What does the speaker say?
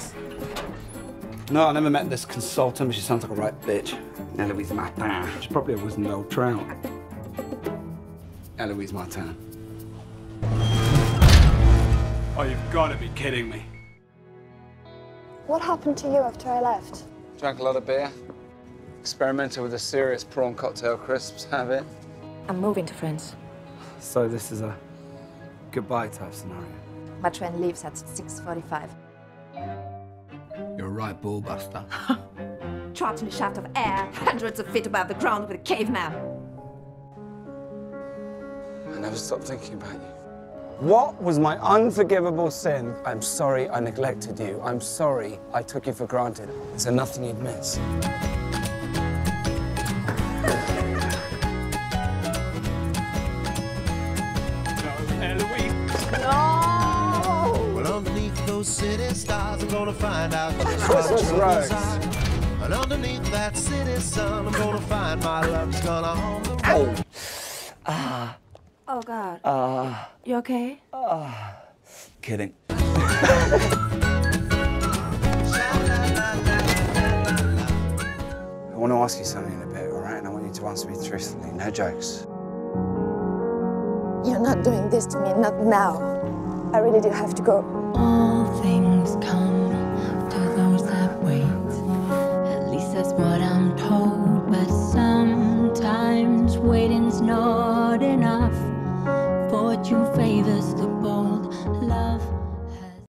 James? No, I never met this consultant, but she sounds like a right bitch. Eloise Martin. She's probably a wizened old trout. Eloise Martin. Oh, you've got to be kidding me. What happened to you after I left? Drank a lot of beer. Experimented with a serious prawn cocktail crisps have habit. I'm moving to France. So this is a goodbye type scenario. My train leaves at 6.45. You're a right ballbuster. Trapped in a shaft of air, hundreds of feet above the ground with a caveman. I never stopped thinking about you. What was my unforgivable sin? I'm sorry I neglected you. I'm sorry I took you for granted. Is there nothing you'd miss? Well, underneath those city stars, I'm gonna find out just what troubles are. And underneath that city sun, I'm gonna find my love's gonna haunt the Oh, God. Uh... You okay? Ah, Kidding. I want to ask you something in a bit, all right? And I want you to answer me truthfully. No jokes. You're not doing this to me, not now. I really do have to go. what I'm told, but sometimes waiting's not enough. Fortune favors the bold, love.